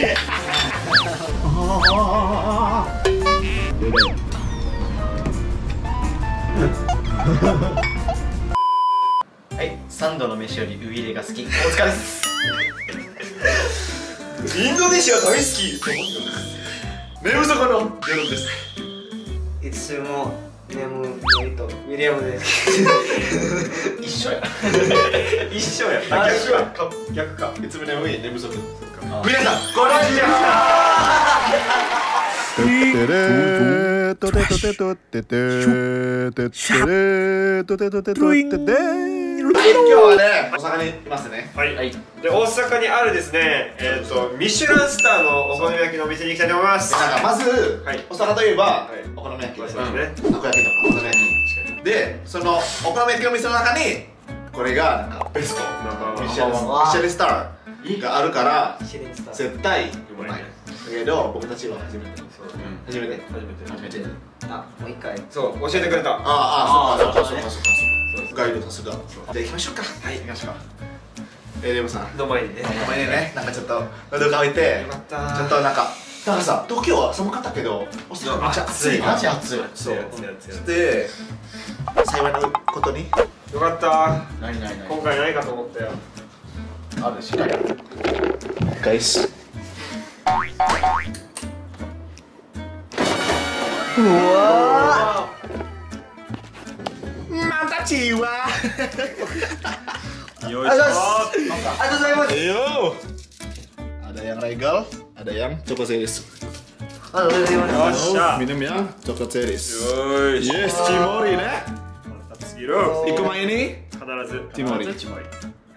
はい三度の飯よりウイレが好き。お疲れです。インドネシア大好き。寝不足の夜です。いつも眠いとウィリアムです。一緒や。一緒や。あ逆かか逆か。いつも眠い寝不足皆さんこんにちは。てれとてとてとててててれとてとてとてて今日は。ね大阪にいますねは。い、は。いで大阪にあるですねえっ、ーとミシュランスターのお好み焼きのお店に行きたいと思いますなんかまず、は。い大阪といえば、は。いお好み焼きですねたこ焼きとかお好み焼きでそのお好み焼きの店の中にこれがなんかベストミシュランミシュランスターがあるから絶対うまい。だけど僕たちは初めて。そう初めて。初めて。初めて。あもう一回。そう教えてくれた。ああ、ああ、そうか、そうか、あそうか、そうか。ガイドさすが。じゃあ行きましょうか。はい、行きましょう。えー、レモさん。の前にね。ごめんね、なんかちょっと喉乾いて、よかった。ちょっとなんか、だからさ、東京は寒かったけど、大阪めっちゃ暑い。マジ暑い。そう。で、幸いのことに、よかった。何何今回ない。かと思ったよ guys. Wow. mantap jiwa. Yo ada yang regal ada yang coba series. Oh, minum ya, coklat series. Yes, Timori ne? Nah. Mantap, main ini? Timori.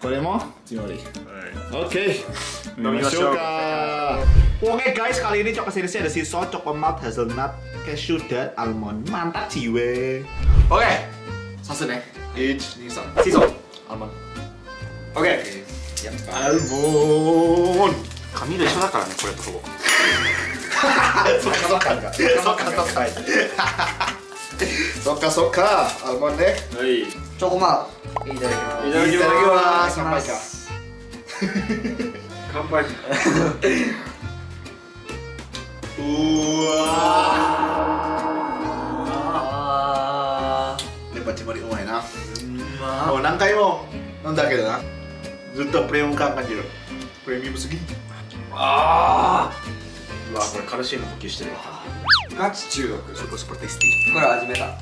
ずチモリ必ずチモリ kore mo cimori はい oke minum Minum Oke guys, kali ini choco series ada sisa chocolate hazelnut, cashew dan almond. Mantap jiwe. Oke. Satu nih. Each nih sam. Siso almond. オッケー Almond. 髪色一緒だからねこれとほぼ Soka soka enggak? Soka soka. Soka soka almond deh. はいチョコマいただきます。いただきます Sampai kah? 乾杯。あやっぱちまりうまいなもう何回も飲んだけどなずっとプレミアム感感じるプレミアムすぎあうわこれカルシウム補給してるわガチ中毒 Super super tasty ーこれ始めた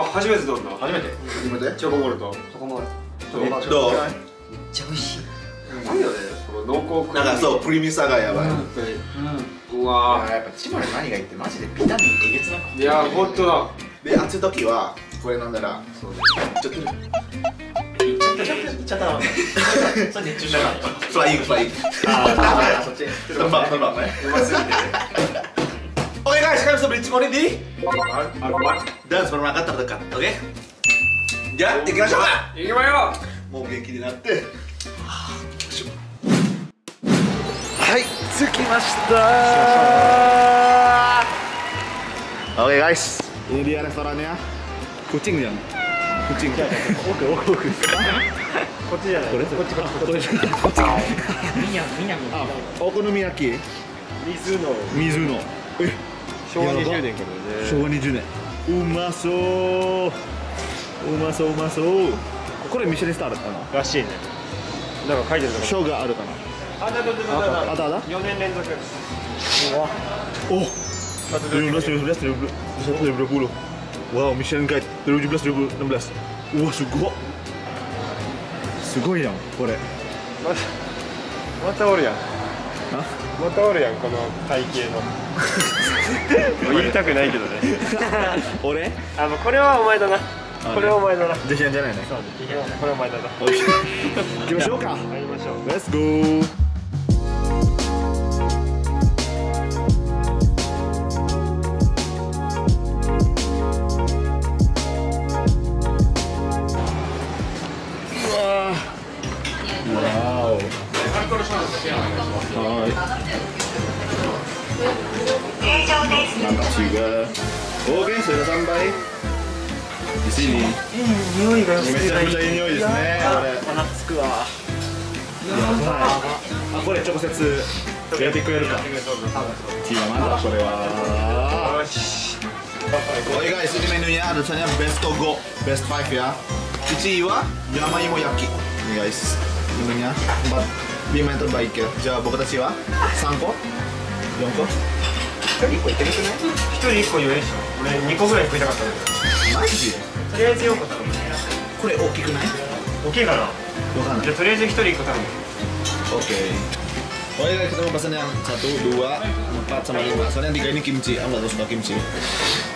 あ初めて飲んだ。初めて？初めて？チョコボルトチョコモール。チョコボル。トどう？めっちゃ美味しい。なんよねこの濃厚クリーミー。なんかそうプリミーさがやばい、本当にうん。うわやっぱ千葉の何がいいってマジでビタミンえげつなく。ーいやー本当だ。で暑い時はこれ飲んだらそうちょっといっちゃったなそれ熱中症なフライングフライングあーそっちうますぎてね Oke guys, kalian bisa beli cimori di ああごめん dan supermarket terdekat, oke? Ya, ikimashou ka! 行きまよもう元気になってはい着きました Oke guys, ini dia restorannya kucing jangan kucing oke oke oke こっちじゃないこれこっちこっちこっちみにゃみにゃみあお好み焼き水の水のえ昭和20年からね昭和20年うまそううまそううまそうこれミシスターだったの？らしいねなんか書いてるの賞があるかな？あだだだだあだあだ4年連続 Oh, 2017, 2020, 2020. Wow, Michelin Guide 2017, 2016. Wah, すごっ。すごいやん、これ。またまたおるやんまたおるやんこの体型の言いたくないけどね。俺？あもうこれはお前だな。これはお前だな。ジェシアンじゃないね。そうこれはお前だな。行きましょうか。入りましょう。Let's go! なんか大元水の三倍一時にいい匂いがめちゃめちゃいい匂いですねこれ鼻つくわ。やばいあこれ直接やってくれるか。これはよしこれがエスリメニュにあるチャンベスト五ベスト五や。一位は山芋焼き。お願いしす。メニューあビーマンやったらじゃあ僕たちは三個？四個？人一個いけるくない一人一個言えるしょ俺2個ぐらい食いたかったんだけどマジとりあえず4個頼むこれ大きくない大きいかなわかんないじゃあとりあえず一人1個頼む Oke. Oke guys, kita mau pesan yang 1, 2, 4, sama 5 Soalnya yang 3 ini kimchi, aku nggak tahu suka kimchi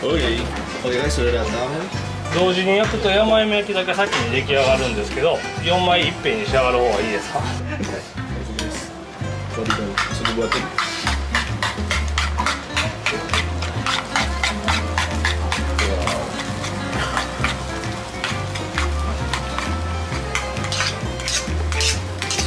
Oke Oke guys, sudah datang 同時に焼くと山芋焼きだけ先に出来上がるんですけど4枚いっぺんに仕上がる方がいいですか Kalau di bawah, langsung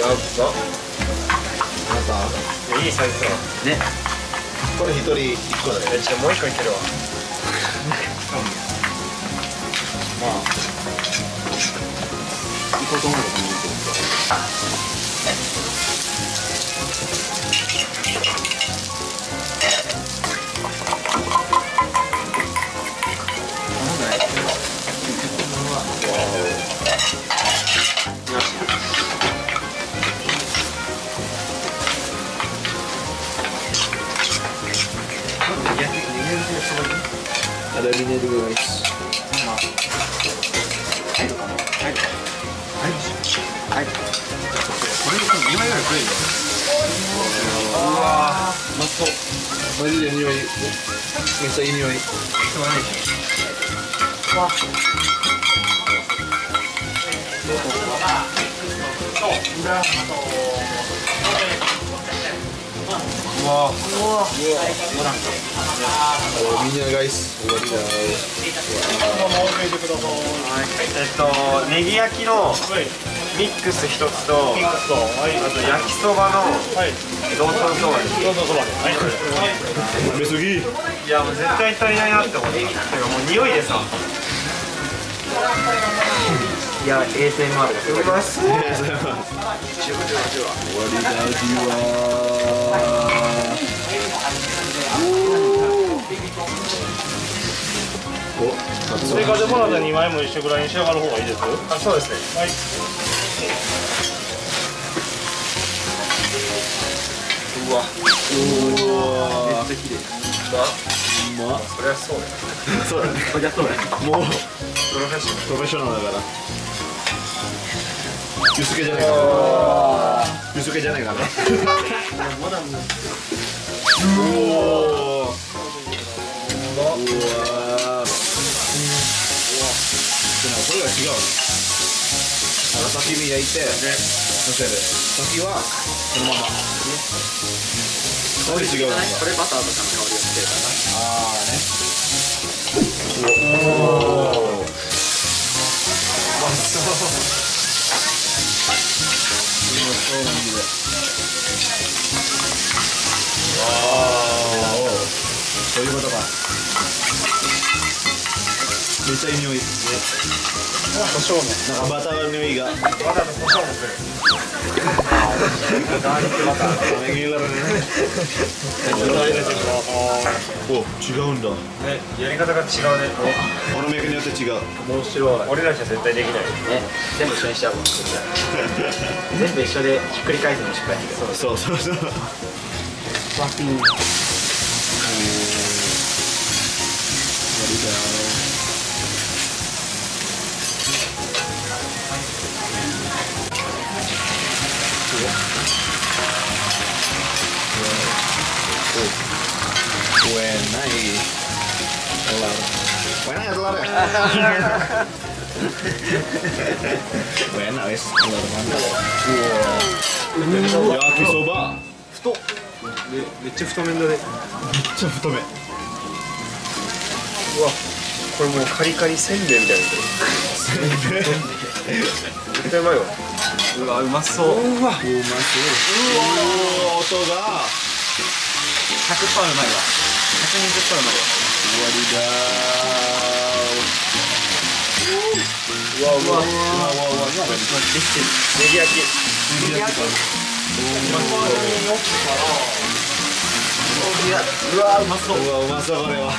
やつマイセントもうじゃあいけないまあ。そうなんだやっば Apa? いいサイズだわこれ一人一個だよえじゃあもう一個い。けるわ行こうと思うこともい。い。けど ada mie うわあはいうわあはいえっとネギ焼きのミックス一つと、あと焼きそばのすいやもう絶対足りないなって思って匂いでさいや衛生もあるうまりがごい終わりだ追加でもらった2枚も一緒ぐらいに仕上がる方がいいですあそうですねはいうわうわめっちゃ綺麗うまっそりゃそうだそうだねそりゃそうだもうプロフェッショナルプロフェッショナルだからユースケじゃないかなユースケじゃないかなうおーうこれは違うねあの先に焼い。て乗せる先はそのままこれ違うんだこれバターとかの香りがしてるからあーねおおそうなんでわおそういうことかめっちゃいい匂いね胡椒のなんかバターの匂いがバターと胡椒もするガーリックバターメギュラーねお違うんだねやり方が違うねお好み焼きによって違う面白い俺らじゃ絶対できないね全部一緒にしちゃうわ全部一緒でひっくり返すの失敗するそう。そうそう。ワッピン Kue naik telur Kue naik telur ya? enak wes keluar mantap wow yakisoba めめっちゃ太麺だねめっちゃ太め。うわこれもうカリカリせんべいみたいな。絶対うまいわ。うわうまそう。うわ。うまそう。うわ音が。百パーうまいわ。百二十パーうまいわ。終わりだうわうわうわうわうわ。うわできてるネギ焼き。ネギ焼き。うわうまそううわうまそうこれは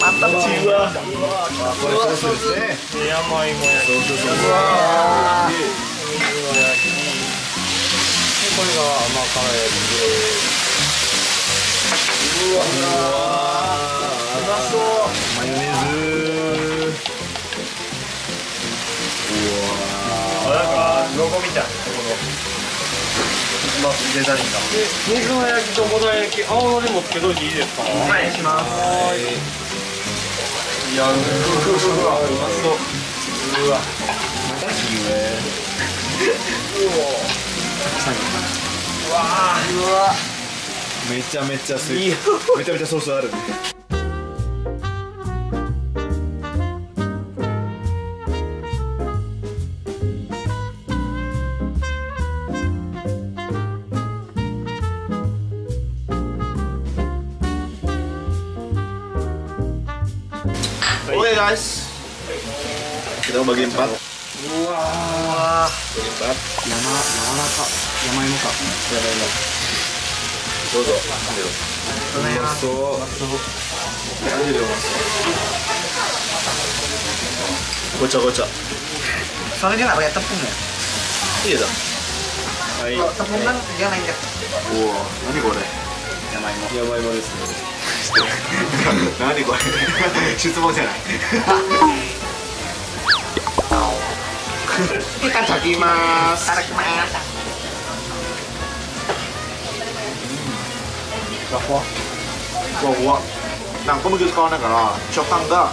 またちはこれソースですね山芋焼きそうそうそう水の焼きでこれが甘辛焼きでうわうまそう。マヨネーズあなんかロゴみたいなこのまデザインが水の焼きと五大焼き青のりもつけといていいですか？お願い。します。いやうわうまそううわいいねうわうわめちゃめちゃスイめちゃめちゃソースある guys kita mau どうぞ、食べろ。うう。マジでまそ。ごちゃごちゃ。いい。はい。ですね。何これ。質問じゃない。Kita 炊きます。tarik mas ふわふわ。なんか小麦使わないから食感が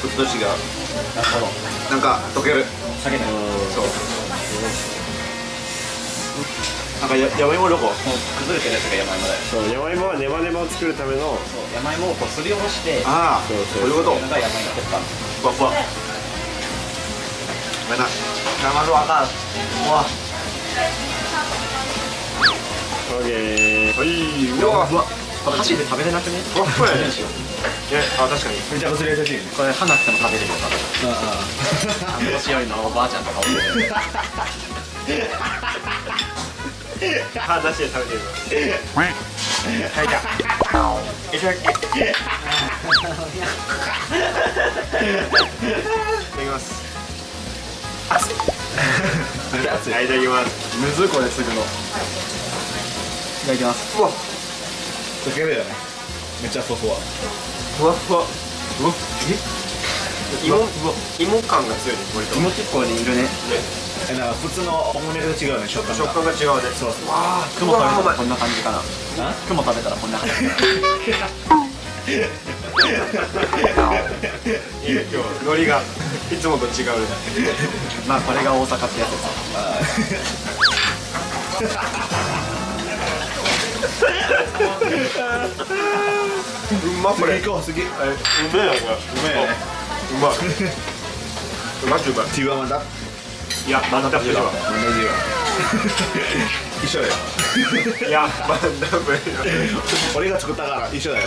普通と違う。なるほどなんか溶ける。避けたそう。なんかや山芋どこ？崩れてるやつが山芋だよ。そう山芋はネバネバを作るための。そう山芋をこうすりおろしてああ、そうそうこういうこと。のが山芋鉄板ふわふわ。ごめんな。sama lu akal wah オッケー。はい。うわ。うわ。これ箸で食べれなくね？ふわふわやねえあ確かに。めちゃくちゃ優しいね。これ歯なくても食べれるよ多分。あの年寄りのおばあちゃんとかおる 歯なしで食べてるはいじゃあいただきいただきます。はいいただきます。むずいこれすぐの。いただきますうわ。溶けるよね。めっちゃふわ。ふわ。ふわ。ふわ。うわ。え芋芋感が強いね芋結構ねいるねえ、なんか普通のお好み焼きと違うね、食感食が。感が違うね。そうそう。わあ雲食べたらこんな感じかな。あ雲食べたらこんな感じかな。今日ノリがいつもと違うね。まあこれが大阪ってやつです。うんまこれ。次行こう、次。うめえなこれ。めえね。うまい。マジうまい。ティいやまだ食べるわ同じよ。一緒だよ。いやまだ食べる俺が作ったから一緒だよ。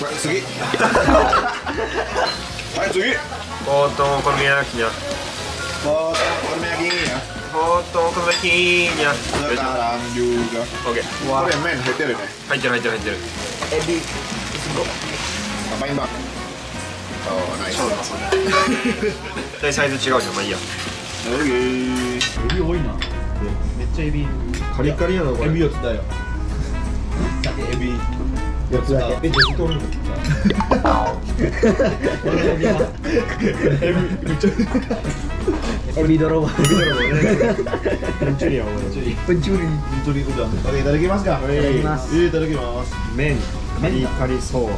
はい、次。はい、次。ほうとんお好み焼きや。ほうとんお好み焼きにゃ Sekarang juga. オッケー Wah. Kok men 入ってるね。入ってる入ってる入ってるエビ Ngapain bang? Oh, nice. でサイズ違うじゃんまあいいや Oke. エビ多いなめっちゃエビカリカリやなこエビ四つだよ。エビ。4つだ。けえ、女子通るのエビ泥棒ペンチュリアン俺ペンチュリ本当にうどん Oke, いただきますかいただきますいただきます麺カリカリそう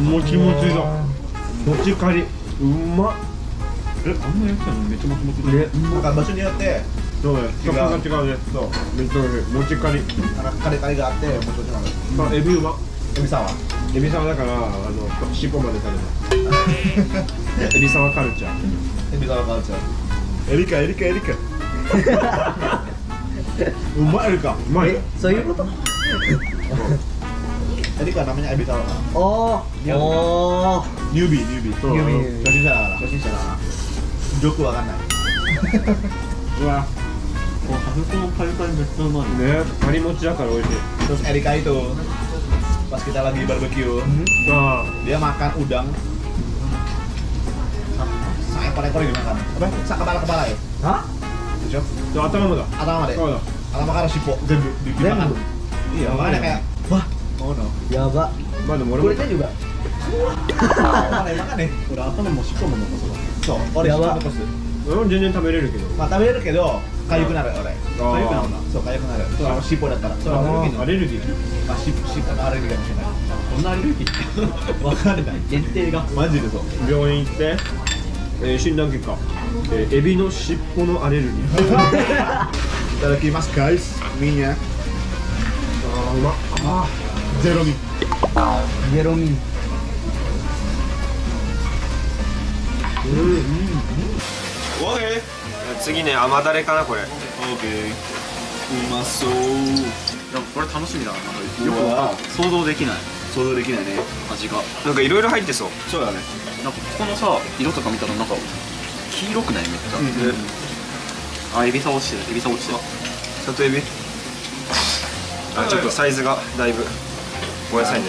もちもちだもちカリうまっえ、あんなやつなのめっちゃもちもちねなんか場所によってそうね食感が違うねそうめっちゃ美味しいもちカリなんかカレカレがあってもうちょっとなん。かまあエビうまエビさんはエビサワだからあの尻尾まで食べた エビサワカルチャー。エビさんは変わっちゃうエリカエリカエリカ。うまいエリカ。うまい。そういうこと？Jadi kan namanya kan? おーおー。Newbie, newbie. Tuh. Newbie. 初心者だから。初心者うわこのハフコのパリパリめっちゃうまいねカリもちだから美味しい Terus Erika itu pas kita lagi barbecue, あ dia makan udang sa ekor-ekor dimakan. Apa? Sa kepala-kepala ya? あ Cocok. あ頭もだ Atama deh. そうだ Atama karo sipo zenbu di- dimakan. Iya, makanya kayak wah, oh no. やばまあでも俺も kulitnya juga Mana makan nih? これ頭も尻尾も残すわ So, ore やば sipo 残す。俺も全然食べれるけどまあ食べれるけど、痒くなる俺。痒くなるんだ。そう、痒くなる。そう、あの尻尾だったら。そう、あアレルギーの。アレルギーまあ、尻尻尾のアレルギーかもしれない。こんなアレルギー わかんない。限定がマジでそう。病院行って、えー診断結果、えーエビの尻尾のアレルギー Itadakimasu guys, mie-nya あーうまっあゼロミ。ゼロミーうんうんオーケー。次ね甘だれかなこれ。オーケー。うまそう。なんかこれ楽しみだな。なんかよく想像できない。想像できないね。味が。なんかいろいろ入ってそう。そうだね。なんかここのさ色とか見たらなんか黄色くない？めっちゃ、うん。あエビサ落ちてるエビサ落ちてる里エビ。あちょっとサイズがだいぶ。お野菜ね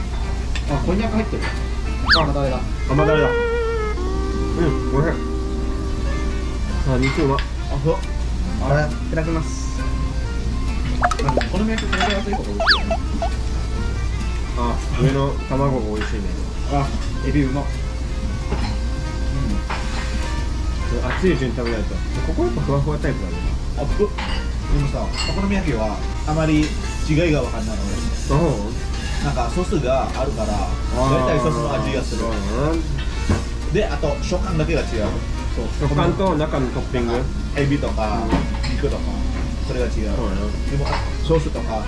こんにゃく入ってる。あまたあれだ。甘だれだ。うんおいしい。あ肉うまあそうあいただきます。なんかお好み焼き食べやすいことですよね。あ上の卵が美味しいね。あエビうま熱いうちに食べないと。ここやっぱふわふわタイプだね。あ、僕、でもさ、お好み焼きはあまり違いが分かんないので、そう？なんかソースがあるから、大体ソースの味がする。で、あと食感だけが違う。そう。食感と中のトッピング。エビとか肉とかそれが違う、でもあソースとかか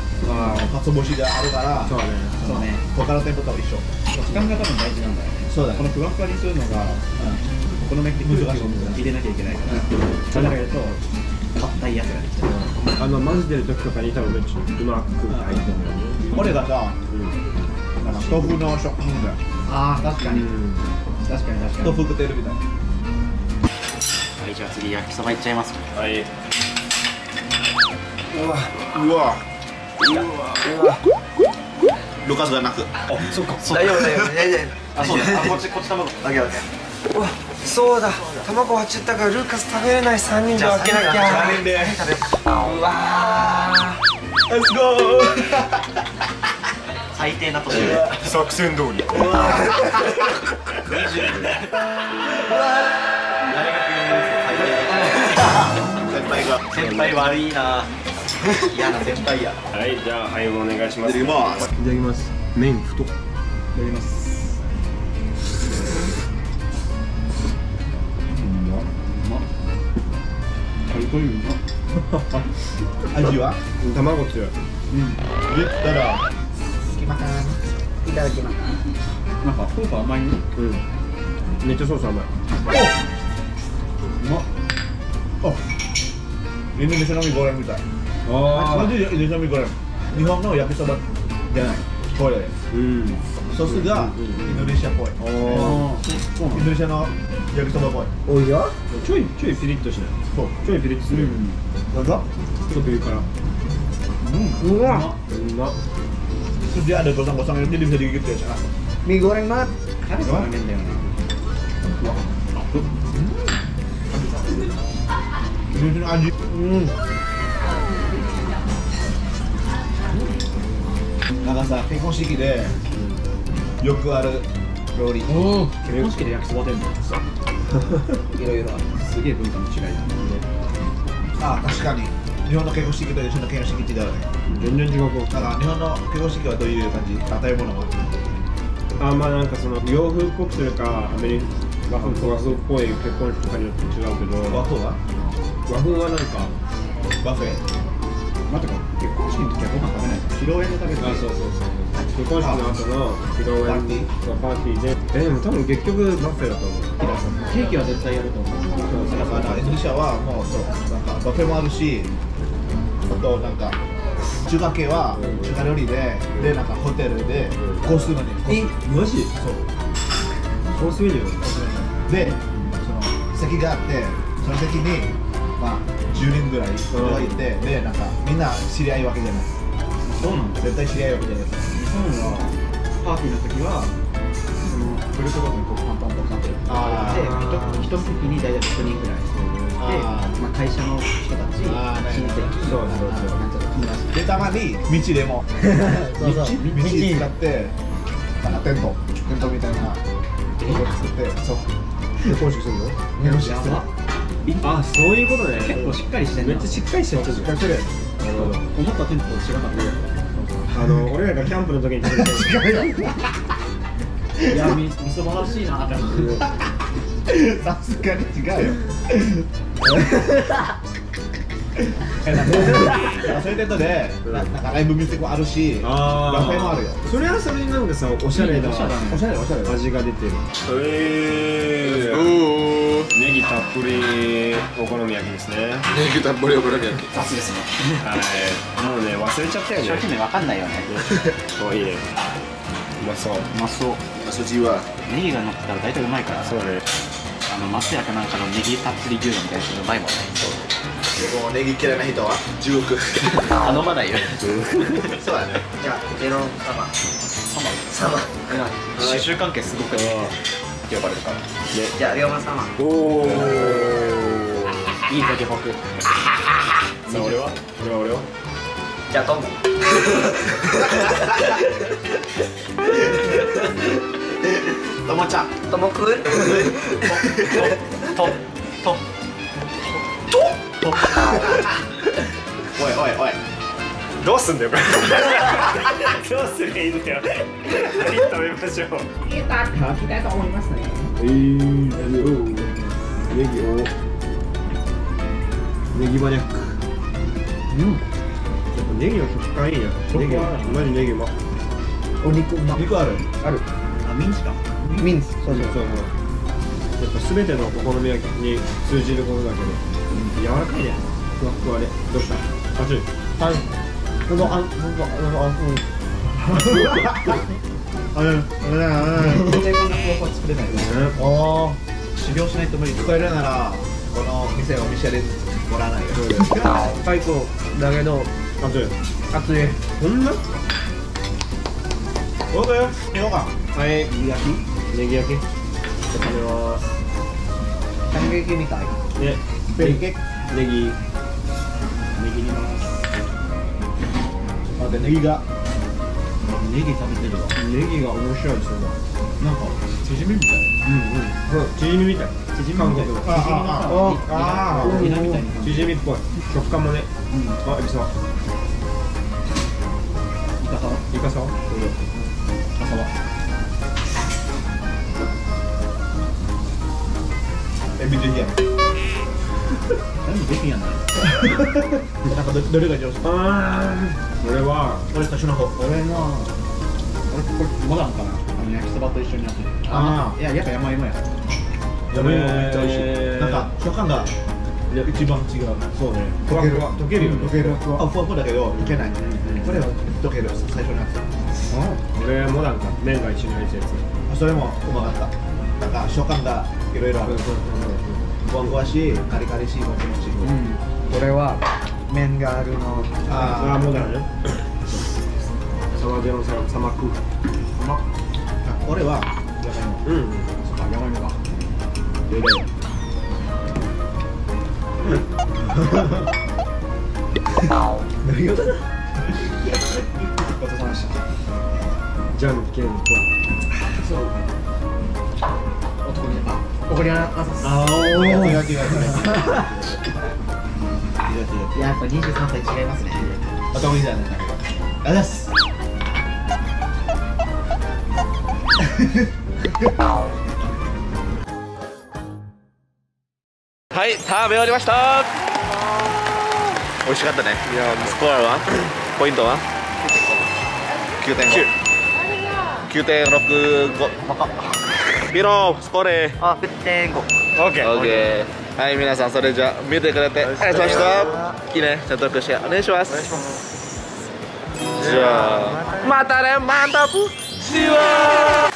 つお節があるからそうだね。そうね。他の店舗と一緒。時間が多分大事なんだよね。そうだね。このふわふわにするのがお好み焼きって空気を入れなきゃいけないからそれだけだと硬いやつができちゃう。あの混ぜてる時とかに多分めっちゃうまく入ってるんだよねこれがさうんなんか豆腐の食感だよ。あー確かに。うん。確かに確かに。豆腐食ってるみたいはいじゃあ次焼きそばいっちゃいます。はい。うわルカスが泣く。そうか。そう大丈夫大丈夫。大丈あそうだあこっちこっち卵。あげあげうわそうだ。卵割っちゃったからルーカス食べれない3人で分けなきゃ。3人で。う。わレッツゴ最低な年。上ー作戦通り。誰が食うんですかー先輩が。先輩悪いな。嫌な先輩や。はいじゃあ配合お願いします。いただきます。いただきます。麺太っ。夫やります。カリカリうま 味は？卵強い。言ったら。い？ただきます。なんかソース甘いね？うん。めっちゃソース甘い。あインドネシアのミゴレンみたい。あマジでインドネシアのミゴレン日本の焼きそばじゃないこれうんソースがインドネシアっぽいインドネシアの焼きそばっぽいおいや？ちょいちょいピリッとしない。そう。ちょいピリッとする。なんだ？ちょっとピリ辛うわ。うま。っ terus dia ada gosong-gosongnya jadi bisa digigit ya Cak. mie goreng banget 食べてもらえんだよね ini sini aji hmm. なんかさ結婚式でよくある料理。結婚式で焼きそば店ってさいろいろある。すげえ文化の違いだあ確かに。日本の結婚式と一緒の結婚式違うね。全然違うだから日本の結婚式はどういう感じ？与え物は？あまあなんかその洋風っぽくするかアメリカ和風と和風っぽい結婚式とかによって違うけど。和風は？和風はなんかバフェ？待ってか結婚式の時はご飯食べないじゃん。披露宴で食べるあそうそうそう結婚式の後の披露宴とパーティーでえでも多分結局バッフェだと思うケーキは絶対やると思うだからインドネシアはもうそうなん。かバフェもあるしあとなん。か中華系は中華料理ででなん。かホテルでコースメニューコースマジそうコースメニューでその席があってその席にまあ10人ぐらい人がいて、でなんかみんな知り合いわけじゃない。そうなんだ。絶対知り合いわけじゃない。日本はパーティーの時はそのグループごとにこうパンパンパンパンってあー。で一一席に大体6人ぐらいでまあ、会社の人たち親戚そうそうそうなんちゃら友達でたまに道でも。そうそう。道？使ってなんかテント。テントみたいなとこ作ってそう。結婚式するの結婚式するあそういうことね。結構しっかりしてんな。めっちゃしっかりしてますしっかりするなるほど思ったテントと違かったあの俺らがキャンプの時に食べた。いやみ味噌ばらしいなって思ってさすがに違うよ。そういうテントでななんかライブミュージックもあるしあー。バフェもあるよ。それはそれになんかさおしゃれなおしゃれだね。おしゃれおしゃれ味が出てる。えー、ネギたっぷりお好み焼きですね。ネギたっぷりお好み焼き。雑ですね。はい。もうね忘れちゃったよね。商品名わかんないよね。おい。いねうまそう。うまそう。筋は。ネギが乗ってたら大体うまいから。そうね。あの松屋かなんかのネギたっぷり牛丼みたいなうまいもんねでもネギ嫌いな人は？地獄。頼まないよ。そうだね。じゃあゼロ様。様。主従関係すごくね呼ばれるから。じゃあ龍馬様おおいいぞ下僕。さあ俺は俺は俺は？じゃあ トモともちゃん。トモくん？ととおいおいおい。どうすんだよこれ すりゃいいんだよ何食べましょう。えー、ネギをネギマニャック。うん。やっぱネギの食感いいなネギマジネギうまお肉うま。肉ある？ある。あミンチか。ミンスそうそうそう。そうやっぱ全てのお好み焼きに通じることだけど、柔らかいね。ふわふわで。どうした？熱い。はい。このあんこのあんうんあれあれ全然こんなふわふわ作れないよおー修行しないと無理使えるならこの店を見せれもらわないよ最高だけど熱い熱いこんなオーケー見ようかはいネギ焼きネギ焼きじゃあ食べますパンケーキみたいでペンケーキネギネギにます待ってネギが。ネギ食べてるわ。ネギが面白いですよ。なんかチヂミみたいうん。うんチヂミみたい。チヂミみたい。韓国あニラニラみたい。な感じチヂミっぽい。食感もね。あエビサワイカサワ？イカサワ？カサワ。エビでいいや何もできんやないなんかどどれが上手あー。俺は。俺最初の方。俺の。俺これモダンかなあの焼きそばと一緒にやってるあいややっぱ山芋や山芋めっちゃ美味しいえーなんか食感がいや一番違うそうねふわふわ溶けるよ溶けるあふわふわだけどいけないこれは溶ける最初のやつ俺もなんか麺が一緒に入ってるやつそれもうまかったなんか食感がいろいろあるふわふわしカリカリしもちもちこれは麺があるの。あああもうだねサマジャンさんサマク。あ俺は山芋うん。そっか山芋か。いろい。ろ何をだなごちそうさまでした。じゃんけんぽん。そう怒りなさす。あお違う違う違う違う違う違う違うやっぱ23歳違いますね。男にじゃないありがとうございます。はい食べ終わりました。美味しかったね。いやスコアは？ポイントは？9.5 9.65高っピロースコーレあ9.5オッケーはい皆さんそれじゃあ見てくれてありがとうございましたいいねチャンネル登録してお願いしますじゃあまたねマンタプシ